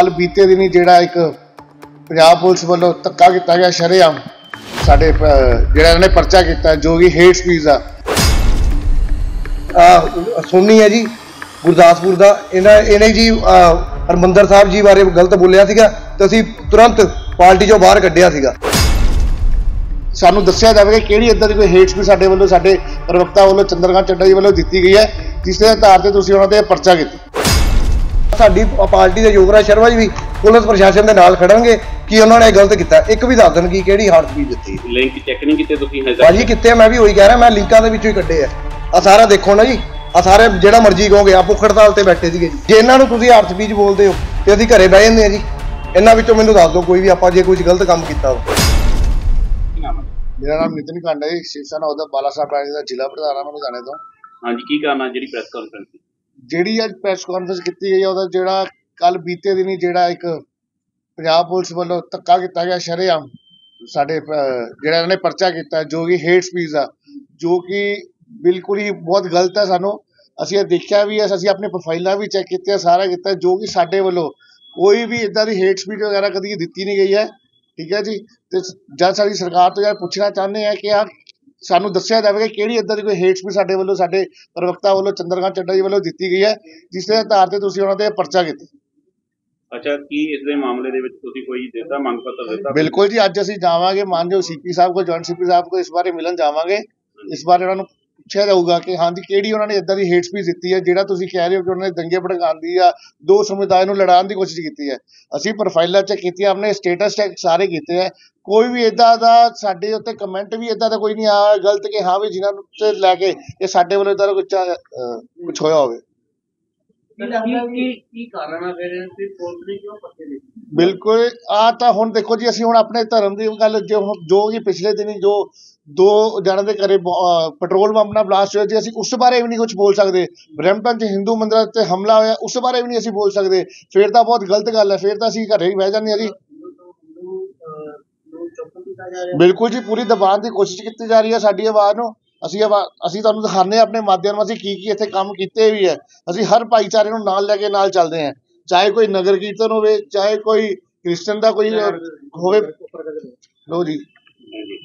ਕੱਲ ਬੀਤੇ ਦਿਨੀ ਜਿਹੜਾ ਇੱਕ ਪੰਜਾਬ ਪੁਲਿਸ ਵੱਲੋਂ ਧੱਕਾ ਕੀਤਾ ਗਿਆ ਸ਼ਰੇਆਮ ਸਾਡੇ ਜਿਹੜਾ ਇਹਨਾਂ ਨੇ ਪਰਚਾ ਕੀਤਾ ਜੋ ਕਿ ਹੇਟ ਸਪੀਚ ਆ ਅਹ ਸੋਨੀ ਹੈ ਜੀ ਗੁਰਦਾਸਪੁਰ ਦਾ। ਇਹਨਾਂ ਇਹਨੇ ਜੀ ਹਰਮੰਦਰ ਸਾਹਿਬ ਜੀ ਬਾਰੇ ਗਲਤ ਬੋਲਿਆ ਸੀਗਾ ਤੇ ਅਸੀਂ ਤੁਰੰਤ ਪਾਰਟੀ ਚੋਂ ਬਾਹਰ ਕੱਢਿਆ ਸੀਗਾ। ਸਾਨੂੰ ਦੱਸਿਆ ਜਾਵੇ ਕਿ ਕਿਹੜੀ ਇਦਾਂ ਦੀ ਕੋਈ ਹੇਟ ਸਪੀਚ ਸਾਡੇ ਵੱਲੋਂ ਸਾਡੇ ਪ੍ਰਵਕਤਾ ਵੱਲੋਂ ਚੰਦਰਕਾਂਤ ਚੱਡਾ ਜੀ ਵੱਲੋਂ ਦਿੱਤੀ ਗਈ ਹੈ ਜਿਸ ਦੇ ਆਧਾਰ ਤੇ ਤੁਸੀਂ ਉਹਨਾਂ ਤੇ ਪਰਚਾ ਕੀਤਾ। ਸਾਡੀ ਪਾਰਟੀ ਦੇ ਯੋਗਰਾਜ ਸ਼ਰਮਾ ਜੀ ਵੀ ਪੁਲਿਸ ਪ੍ਰਸ਼ਾਸਨ ਦੇ ਨਾਲ ਖੜਨਗੇ ਕਿ ਉਹਨਾਂ ਨੇ ਇਹ ਗਲਤ ਕੀਤਾ? ਇੱਕ ਵੀ ਦੱਸ ਦੇਣ ਕਿ ਕਿਹੜੀ ਹਾਰਟ ਬੀਟ ਦਿੱਤੀ। ਲਿੰਕ ਚੈੱਕ ਨਹੀਂ ਕੀਤੇ ਤੁਸੀਂ ਹਜੇ ਭਾਜੀ ਕਿੱਥੇ ਆ? ਮੈਂ ਵੀ ਉਹੀ ਕਹਿ ਰਿਹਾ ਮੈਂ ਲਿੰਕਾਂ ਦੇ ਵਿੱਚੋਂ ਹੀ ਕੱਢੇ ਆ। ਆ ਸਾਰਾ ਦੇਖੋ ਨਾ ਜੀ ਆ ਸਾਰੇ ਜਿਹੜਾ ਮਰਜ਼ੀ ਕਹੋਗੇ ਆ ਭੁੱਖ ਹੜਤਾਲ ਤੇ ਬੈਠੇ ਸੀਗੇ ਜੀ। ਜੇ ਇਹਨਾਂ ਨੂੰ ਤੁਸੀਂ ਹਾਰਟ ਬੀਟ ਬੋਲਦੇ ਹੋ ਤੇ ਅਸੀਂ ਘਰੇ ਬਹਿ ਜਾਂਦੇ ਆ ਜੀ। ਇਹਨਾਂ ਵਿੱਚੋਂ ਮੈਨੂੰ ਦੱਸ ਦਿਓ ਕੋਈ ਵੀ ਆਪਾਂ ਜੇ ਕੁਝ ਗਲਤ ਕੰਮ ਕੀਤਾ ਹੋ ਕੀ ਨਾਮ ਹੈ? ਮੇਰਾ ਨਾਮ ਨਿਤਿਨ ਕਾਂਡਾ ਹੈ ਸ਼ਿਵ ਸੈਨਾ ਉਹਦਾ ਬਾਲਾ ਸਾਹਿਬ ਦਾ ਜ਼ਿਲ੍ਹਾ ਪ੍ਰਧਾਨ ਹਾਂ ਮੈਂ ਲੁਧਿਆਣੇ ਤੋਂ। ਹਾਂਜੀ ਕੀ ਕਰਨਾ ਜਿਹੜੀ ਪ੍ਰੈਸ ਕਾਨਫਰੰਸ ਸੀ ਜਿਹੜੀ ਅੱਜ ਪ੍ਰੈਸ ਕਾਨਫਰੰਸ ਕੀਤੀ ਗਈ ਹੈ, ਉਹਦਾ ਜਿਹੜਾ ਕੱਲ ਬੀਤੇ ਦਿਨੀ ਜਿਹੜਾ ਇੱਕ ਪੰਜਾਬ ਪੁਲਿਸ ਵੱਲੋਂ ਧੱਕਾ ਕੀਤਾ ਗਿਆ ਸ਼ਰੇਆਮ, ਸਾਡੇ ਜਿਹੜਾ ਇਹਨਾਂ ਨੇ ਪਰਚਾ ਕੀਤਾ, ਜੋ ਕਿ ਹੇਟ ਸਪੀਚ ਦਾ ਜੋ ਕਿ ਬਿਲਕੁਲ ਹੀ ਬਹੁਤ ਗਲਤ ਹੈ ਸਾਨੂੰ। ਅਸੀਂ ਇਹ ਦੇਖਿਆ ਵੀ ਹੈ, ਅਸੀਂ ਆਪਣੀ ਪ੍ਰੋਫਾਈਲਾਂ ਵੀ ਚੈੱਕ ਕੀਤੀਆਂ, ਸਾਰਾ ਕੀਤਾ, ਜੋ ਕਿ ਸਾਡੇ ਵੱਲੋਂ ਕੋਈ ਵੀ ਇਦਾਂ ਦੀ ਹੇਟ ਸਪੀਚ ਵਗੈਰਾ ਕਦੀ ਦਿੱਤੀ ਨਹੀਂ ਗਈ ਹੈ। ਠੀਕ ਹੈ ਜੀ? ਤੇ ਜਦ ਸਾਡੀ ਸਰਕਾਰ ਤੋਂ ਯਾਰ ਪੁੱਛਣਾ ਚਾਹੁੰਦੇ ਆ ਕਿ ਆ ਸਾਨੂੰ ਦੱਸਿਆ ਜਾਵੇ ਕਿ ਕਿਹੜੀ ਇਦਾਂ ਦੀ ਕੋਈ ਹੇਟ ਸਪੀਚ ਸਾਡੇ ਵੱਲੋਂ ਸਾਡੇ ਪ੍ਰਵਕਤਾ ਵੱਲੋਂ ਚੰਦਰਕਾਂਤ ਚੱਡਾ ਜੀ ਵੱਲੋਂ ਦਿੱਤੀ ਗਈ ਹੈ ਜਿਸ ਦੇ ਆਧਾਰ ਤੇ ਤੁਸੀਂ ਉਹਨਾਂ ਤੇ ਪਰਚਾ ਕੀਤਾ। ਅੱਛਾ ਕੀ ਇਸ ਦੇ ਮਾਮਲੇ ਦੇ ਵਿੱਚ ਤੁਸੀਂ ਕੋਈ ਦਿੱਤਾ ਮੰਗ ਪੱਤਰ ਦਿੱਤਾ? ਬਿਲਕੁਲ ਜੀ ਅੱਜ ਅਸੀਂ ਜਾਵਾਂਗੇ ਮਾਨਯੋਗ ਸੀਪੀ ਸਾਹਿਬ ਕੋ ਜੁਆਇੰਟ ਸੀਪੀ ਸਾਹਿਬ ਕੋ ਇਸ ਬਾਰੇ ਮਿਲਣ ਜਾਵਾਂਗੇ। ਇਸ ਬਾਰੇ ਉਹਨਾਂ ਨੂੰ ਪੁੱਛਿਆ ਜਾਊਗਾ ਕਿ ਹਾਂਜੀ, ਕਿਹੜੀ ਉਹਨਾਂ ਨੇ ਇਦਾਂ ਦੀ ਹੇਟ ਸਪੀਚ ਦਿੱਤੀ ਹੈ, ਜਿਹੜਾ ਤੁਸੀਂ ਕਹਿ ਰਹੇ ਹੋ ਕਿ ਉਹਨਾਂ ਨੇ ਦੰਗੇ ਭੜਕਾਉਣ ਦੀ ਆ ਦੋ ਸਮੁਦਾਇ ਨੂੰ ਲੜਾਉਣ ਦੀ ਕੋਸ਼ਿਸ਼ ਕੀਤੀ ਹੈ। ਅਸੀਂ ਪ੍ਰੋਫਾਈਲਾਂ ਚੈੱਕ ਕੀਤੀਆਂ ਆਪਣੇ ਸਟੇਟਸ ਚੈੱਕ ਸਾਰੇ ਕੀਤੇ ਹੈ। ਕੋਈ ਵੀ ਇਦਾਂ ਦਾ ਸਾਡੇ ਉੱਤੇ ਕਮੈਂਟ ਵੀ ਇਦਾਂ ਦਾ ਕੋਈ ਨਹੀਂ ਆਇਆ, ਗਲਤ ਕਿ ਹਾਂ ਵੀ ਜਿਨ੍ਹਾਂ ਨੂੰ ਤੇ ਲੈ ਕੇ ਇਹ ਸਾਡੇ ਵੱਲੋਂ ਇਦਾਂ ਦਾ ਕੁਝ ਹੋਇਆ ਹੋਵੇ। ਬਿਲਕੁਲ ਆ ਤਾਂ ਹੁਣ ਦੇਖੋ ਜੀ ਅਸੀਂ ਹੁਣ ਆਪਣੇ ਧਰਮ ਦੀ ਗੱਲ ਜੋ ਹੁਣ- ਜੋ ਕਿ ਪਿਛਲੇ ਦਿਨੀ ਜੋ ਦੋ ਜਣਾਂ ਦੇ ਘਰੇ ਪੈਟਰੋਲ ਪੰਪ ਨਾਲ ਬਲਾਸਟ ਹੋਇਆ ਜੀ ਅਸੀਂ ਉਸ ਬਾਰੇ ਵੀ ਨਹੀਂ ਕੁਝ ਬੋਲ ਸਕਦੇ। ਬ੍ਰੈਂਪਟਨ 'ਚ ਹਿੰਦੂ ਮੰਦਿਰਾਂ ਤੇ ਹਮਲਾ ਹੋਇਆ ਉਸ ਬਾਰੇ ਵੀ ਨਹੀਂ ਅਸੀਂ ਬੋਲ ਸਕਦੇ। ਫਿਰ ਤਾਂ ਬਹੁਤ ਗਲਤ ਗੱਲ ਹੈ ਫਿਰ ਤਾਂ ਅਸੀਂ ਘਰੇ ਹੀ ਬਹਿ ਜਾਂਦੇ ਹਾਂ ਜੀ। ਬਿਲਕੁਲ ਜੀ ਪੂਰੀ ਦਬਾਉਣ ਦੀ ਕੋਸ਼ਿਸ਼ ਕੀਤੀ ਜਾ ਰਹੀ ਹੈ ਸਾਡੀ ਆਵਾਜ਼ ਨੂੰ। ਅਸੀਂ ਅਸੀਂ ਤੁਹਾਨੂੰ ਦਿਖਾਉਂਦੇ ਆਪਣੇ ਮਾਧਿਅਮ ਅਸੀਂ ਕੀ ਕੀ ਇੱਥੇ ਕੰਮ ਕੀਤੇ ਵੀ ਹੈ। ਅਸੀਂ ਹਰ ਭਾਈਚਾਰੇ ਨੂੰ ਨਾਲ ਲੈ ਕੇ ਨਾਲ ਚੱਲਦੇ ਹਾਂ। ਚਾਹੇ ਕੋਈ ਨਗਰ ਕੀਰਤਨ ਹੋਵੇ, ਚਾਹੇ ਕੋਈ ਕ੍ਰਿਸਚਨ ਦਾ ਕੋਈ ਹੋਵੇ। ਲੋ ਜੀ।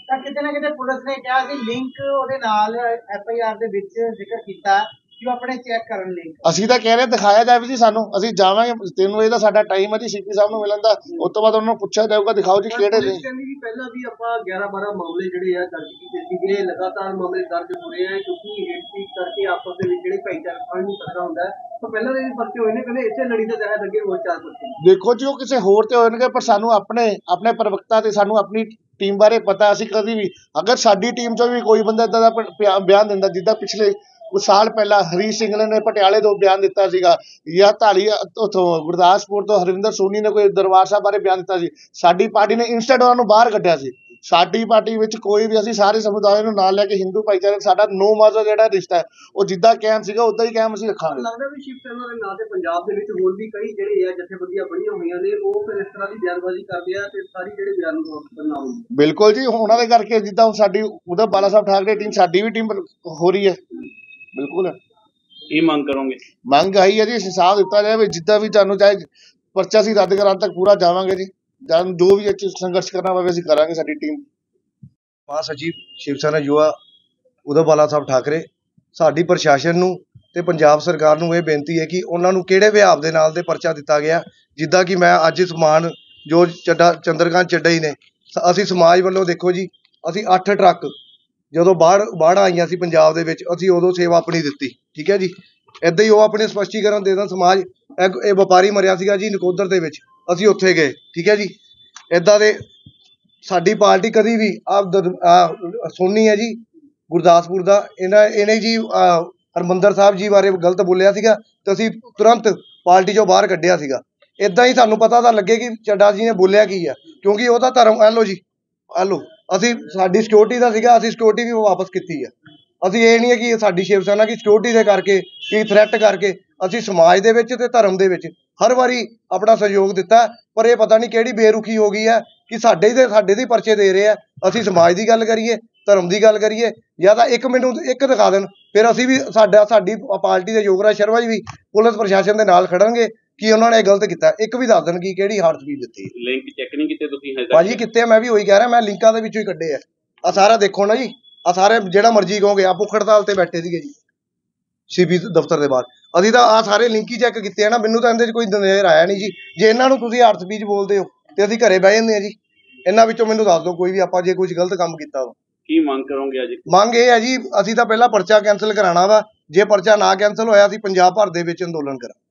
ਤਾਂ ਕਿਤੇ ਨਾ ਕਿਤੇ ਪੁਲਿਸ ਨੇ ਕਿਹਾ ਕਿ ਲਿੰਕ ਉਹਦੇ ਨਾਲ ਐਫ ਆਈ ਆਰ ਦੇ ਵਿੱਚ ਜ਼ਿਕਰ ਕੀਤਾ। ਕਿ ਆਪਣੇ ਚੈੱਕ ਕਰਨ ਲਿੰਕ ਅਸੀਂ ਤਾਂ ਕਹਿ ਰਹੇ ਦਿਖਾਇਆ ਜਾਵੇ ਜੀ ਸਾਨੂੰ। ਅਸੀਂ ਜਾਵਾਂਗੇ 3 ਵਜੇ ਦਾ ਸਾਡਾ ਟਾਈਮ ਹੈ ਜੀ ਸੀਪੀ ਸਾਹਿਬ ਨੂੰ ਮਿਲਣ ਦਾ। ਉਸ ਤੋਂ ਬਾਅਦ ਉਹਨਾਂ ਨੂੰ ਪੁੱਛਿਆ ਜਾਊਗਾ ਦਿਖਾਓ ਜੀ ਕਿਹੜੇ ਨੇ। ਕਹਿੰਦੀ ਕਿ ਪਹਿਲਾਂ ਵੀ ਆਪਾਂ 11 12 ਮਾਮਲੇ ਜਿਹੜੇ ਆ ਦਰਜ ਕੀਤੇ ਸੀਗੇ। ਲਗਾਤਾਰ ਮਾਮਲੇ ਦਰਜ ਹੋ ਰਹੇ ਆ ਕਿਉਂਕਿ ਹੇਟ ਸਪੀਚ ਕਰਕੇ ਆਪਸ ਦੇ ਵਿੱਚ ਜਿਹੜੇ ਭਾਈਚਾਰੇ ਫੰਡ ਨੂੰ ਖਤਰਾ ਹੁੰਦਾ ਹੈ। ਤਾਂ ਪਹਿਲਾਂ ਦੇ ਵੀ ਪਰਚੇ ਹੋਏ ਨੇ ਕਹਿੰਦੇ ਇਸੇ ਲੜੀ ਦੇ ਤਹਿਤ ਅੱਗੇ ਹੋਰ ਚਾਰ ਪਰਚੇ ਨੇ। ਦੇਖੋ ਜੀ ਉਹ ਕਿਸੇ ਹੋਰ ਤੇ ਹੋਣਗੇ ਪਰ ਸਾਨੂੰ ਆਪਣੇ ਆਪਣੇ ਪ੍ਰਵਕਤਾ ਤੇ ਸਾਨੂੰ ਆਪਣੀ ਟੀਮ ਬਾਰੇ ਪਤਾ। ਅਸੀਂ ਕਦੀ ਵੀ ਅਗਰ ਸਾਡੀ ਟੀਮ ਚੋਂ ਵੀ ਕੋਈ ਬੰਦਾ ਇਦਾਂ ਦਾ ਬਿਆਨ ਦਿੰਦਾ ਜਿੱਦਾਂ ਪਿਛਲੇ ਸਾਲ ਪਹਿਲਾਂ ਹਰੀਸ਼ ਸਿੰਘਲਾ ਨੇ ਪਟਿਆਲੇ ਤੋਂ ਬਿਆਨ ਦਿੱਤਾ ਸੀਗਾ। ਜਾਂ ਢਾਲੀ ਉਥੋਂ ਗੁਰਦਾਸਪੁਰ ਤੋਂ ਹਰਵਿੰਦਰ ਸੋਨੀ ਨੇ ਕੋਈ ਦਰਬਾਰ ਸਾਹਿਬ ਬਾਰੇ ਬਿਆਨ ਦਿੱਤਾ ਸੀ। ਸਾਡੀ ਪਾਰਟੀ ਨੇ ਇੰਸਟੈਂਟ ਉਹਨਾਂ ਨੂੰ ਬਾਹਰ ਕੱਢਿਆ ਸੀ। ਸਾਡੀ ਪਾਰਟੀ ਵਿੱਚ ਕੋਈ ਵੀ ਅਸੀਂ ਸਾਰੇ ਸਮੁਦਾਇ ਨੂੰ ਨਾਲ ਲੈ ਕੇ ਹਿੰਦੂ ਭਾਈਚਾਰੇ ਸਾਡਾ ਨੋ ਮਾਜ਼ਾ ਜਿਹੜਾ ਰਿਸ਼ਤਾ ਹੈ ਉਹ ਜਿੱਦਾਂ ਕਾਇਮ ਸੀਗਾ ਉਦਾਂ ਹੀ ਕਾਇਮ ਅਸੀਂ ਰੱਖਾਂਗੇ। ਲੱਗਦਾ ਵੀ ਸ਼ਿਵ ਸੈਨਾ ਦੇ ਨਾਂ ਤੇ ਪੰਜਾਬ ਦੇ ਵਿੱਚ ਹੋਰ ਵੀ ਕਈ ਜਿਹੜੇ ਆ ਜਥੇਬੰਦੀਆਂ ਬਣੀਆਂ ਹੋਈਆਂ ਨੇ ਉਹ ਫਿਰ ਇਸ ਤਰ੍ਹਾਂ ਦੀ ਬਿਆਨਬਾਜ਼ੀ ਕਰਦੇ ਆ ਤੇ ਸਾਰੀ ਜਿਹੜੇ ਬਿਆਨ ਹੁੰਦੇ ਬਿਲਕੁਲ ਜੀ ਉਹਨਾਂ ਦੇ ਕਰਕੇ ਜਿੱਦਾਂ ਸਾਡੀ ਉਹਦਾ ਬਾਲਾ ਸਾਹਿਬ ਠਾਕਰੇ ਟੀਮ ਸਾਡੀ ਵੀ ਟੀਮ ਹੋ ਰਹੀ ਹੈ। ਬਿਲਕੁਲ। ਕੀ ਮੰਗ ਕਰੋਗੇ? ਮੰਗ ਆਈ ਹੈ ਜੀ ਹਿਸਾਬ ਦਿੱਤਾ ਜਾਵੇ ਜਿੱਦਾਂ ਵੀ ਤੁਹਾਨੂੰ ਚਾਹੇ ਪਰਚਾ ਸੀ ਰੱਦ ਕਰਾਉਣ ਤੱਕ ਪੂਰਾ ਜਾਵਾਂਗੇ ਜੀ। ਜਦ ਜੋ ਵੀ ਇਹ 'ਚ ਸੰਘਰਸ਼ ਕਰਨਾ ਪਵੇ ਅਸੀਂ ਕਰਾਂਗੇ ਸਾਡੀ ਟੀਮ। ਮਹਾਸਚਿਵ ਸ਼ਿਵ ਸੈਨਾ ਯੁਵਾ ਉਦੋਂ ਬਾਲਾ ਸਾਹਿਬ ਠਾਕਰੇ ਸਾਡੀ ਪ੍ਰਸ਼ਾਸਨ ਨੂੰ ਤੇ ਪੰਜਾਬ ਸਰਕਾਰ ਨੂੰ ਇਹ ਬੇਨਤੀ ਹੈ ਕਿ ਉਹਨਾਂ ਨੂੰ ਕਿਹੜੇ ਵਿਹਾਰ ਦੇ ਨਾਲ ਦੇ ਪਰਚਾ ਦਿੱਤਾ ਗਿਆ ਜਿੱਦਾਂ ਕਿ ਮੈਂ ਅੱਜ ਸਮਾਨ ਜੋ ਚੱਡਾ ਚੰਦਰਕਾਂਤ ਚੱਡਾ ਹੀ ਨੇ ਅਸੀਂ ਸਮਾਜ ਵੱਲੋਂ ਦੇਖੋ ਜੀ ਅਸੀਂ 8 ਟਰੱਕ ਜਦੋਂ ਬਾੜ ਬਾੜਾਂ ਆਈਆਂ ਸੀ ਪੰਜਾਬ ਦੇ ਵਿੱਚ ਅਸੀਂ ਉਦੋਂ ਸੇਵਾ ਆਪਣੀ ਦਿੱਤੀ ਠੀਕ ਹੈ ਜੀ? ਇੱਦਾਂ ਹੀ ਉਹ ਆਪਣੇ ਸਪਸ਼ਟੀਕਰਨ ਦੇ ਦੇਣ ਸਮਾਜ ਇਹ ਇਹ ਵਪਾਰੀ ਮਰਿਆ ਸੀਗਾ ਜੀ ਨਕੋਦਰ ਦੇ ਵਿੱਚ ਅਸੀਂ ਉੱਥੇ ਗਏ ਠੀਕ ਹੈ ਜੀ? ਇੱਦਾਂ ਦੇ ਸਾਡੀ ਪਾਰਟੀ ਕਦੀ ਵੀ ਆਪ ਸੋਨੀ ਹੈ ਜੀ ਗੁਰਦਾਸਪੁਰ ਦਾ ਇਹਨਾਂ ਇਹਨੇ ਜੀ ਅਹ, ਹਰਮੰਦਰ ਸਾਹਿਬ ਜੀ ਬਾਰੇ ਗਲਤ ਬੋਲਿਆ ਸੀਗਾ ਤੇ ਅਸੀਂ ਤੁਰੰਤ ਪਾਰਟੀ ਚੋਂ ਬਾਹਰ ਕੱਢਿਆ ਸੀਗਾ। ਇਦਾਂ ਹੀ ਸਾਨੂੰ ਪਤਾ ਤਾਂ ਲੱਗੇ ਕਿ ਚੱਡਾ ਜੀ ਨੇ ਬੋਲਿਆ ਕੀ ਆ ਕਿਉਂਕਿ ਉਹਦਾ ਧਰਮ ਐ ਲੋ ਜੀ ਐ ਲੋ ਅਸੀਂ ਸਾਡੀ ਸਿਕਿਉਰਿਟੀ ਦਾ ਸੀਗਾ, ਅਸੀਂ ਸਿਕਿਉਰਿਟੀ ਵੀ ਵਾਪਸ ਕੀਤੀ ਆ। ਅਸੀਂ ਇਹ ਨਹੀਂ ਹੈ ਕਿ ਸਾਡੀ ਸ਼ਿਵ ਸੈਨਾ ਕੀ ਸਿਕਿਉਰਿਟੀ ਦੇ ਕਰਕੇ, ਕੀ ਥ੍ਰੈਟ ਕਰਕੇ, ਅਸੀਂ ਸਮਾਜ ਦੇ ਵਿੱਚ ਤੇ ਧਰਮ ਦੇ ਵਿੱਚ ਹਰ ਵਾਰੀ ਆਪਣਾ ਸਹਿਯੋਗ ਦਿੱਤਾ, ਪਰ ਇਹ ਪਤਾ ਨਹੀਂ ਕਿਹੜੀ ਬੇਰੁਖੀ ਹੋ ਗਈ ਹੈ ਕਿ ਸਾਡੇ ਦੇ ਸਾਡੇ ਦੇ ਪਰਚੇ ਦੇ ਰਹੇ ਆ। ਅਸੀਂ ਸਮਾਜ ਦੀ ਗੱਲ ਕਰੀਏ, ਧਰਮ ਦੀ ਗੱਲ ਕਰੀਏ, ਜਾਂ ਤਾਂ ਇੱਕ ਮੈਨੂੰ ਇੱਕ ਦਿਖਾ ਦੇਣ, ਫਿਰ ਅਸੀਂ ਵੀ ਸਾਡਾ, ਸਾਡੀ ਪਾਰਟੀ ਦੇ ਯੋਗਰਾਜ ਸ਼ਰਮਾ ਜੀ ਵੀ ਪੁਲਿਸ ਪ੍ਰਸ਼ਾਸਨ ਦੇ ਨਾਲ ਖੜਨਗੇ ਕਿ ਉਹਨਾਂ ਨੇ ਇਹ ਗਲਤ ਕੀਤਾ। ਇੱਕ ਵੀ ਦੱਸ ਦੇਣ ਕਿ ਕਿਹੜੀ ਹਾਰਟ ਸਪੀਡ ਦਿੱਤੀ। ਹੈ ਲਿੰਕ ਚੈੱਕ ਨਹੀਂ ਕੀਤੇ ਤੁਸੀਂ ਹਜੇ? ਭਾਜੀ ਕਿੱਥੇ ਆ? ਮੈਂ ਵੀ ਉਹੀ ਕਹਿ ਰਿਹਾ ਮੈਂ ਲਿੰਕਾਂ ਦੇ ਵਿੱਚੋਂ ਹੀ ਕੱਢੇ ਆ। ਆ ਸਾਰਾ ਦੇਖੋ ਨਾ ਜੀ ਆ ਸਾਰੇ ਜਿਹੜਾ ਮਰਜ਼ੀ ਕਹੋਗੇ ਆ ਭੁੱਖ ਹੜਤਾਲ ਤੇ ਬੈਠੇ ਸੀਗੇ ਜੀ। ਸੀਪੀ ਦਫ਼ਤਰ ਦੇ ਬਾਹਰ। ਅਸੀਂ ਤਾਂ ਆ ਸਾਰੇ ਲਿੰਕ ਹੀ ਚੈੱਕ ਕੀਤੇ ਆ ਨਾ ਮੈਨੂੰ ਤਾਂ ਇਹਦੇ 'ਚ ਕੋਈ ਨਜ਼ਰ ਆਇਆ ਨਹੀਂ ਜੀ। ਜੇ ਇਹਨਾਂ ਨੂੰ ਤੁਸੀਂ ਹਾਰਟ ਸਪੀਚ ਬੋਲਦੇ ਹੋ ਤੇ ਅਸੀਂ ਘਰੇ ਬਹਿ ਜਾਂਦੇ ਆ ਜੀ। ਇਹਨਾਂ ਵਿੱਚੋਂ ਮੈਨੂੰ ਦੱਸ ਦਿਓ ਕੋਈ ਵੀ ਆਪਾਂ ਜੇ ਕੁਝ ਗਲਤ ਕੰਮ ਕੀਤਾ ਵਾ। ਕੀ ਮੰਗ ਕਰੋਗੇ ਅੱਜ? ਮੰਗ ਇਹ ਹੈ ਜੀ ਅਸੀਂ ਤਾਂ ਪਹਿਲਾਂ ਪਰਚਾ ਕੈਨਸਲ ਕਰਾਉਣਾ ਵਾ। ਜੇ ਪਰਚਾ ਨਾ ਕੈਨਸਲ ਹੋਇਆ ਅਸੀਂ ਪੰਜਾਬ ਭਰ ਦੇ ਵਿੱਚ ਅੰਦੋਲਨ ਕਰਾਂਗੇ।